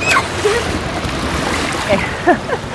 Okay. Eh.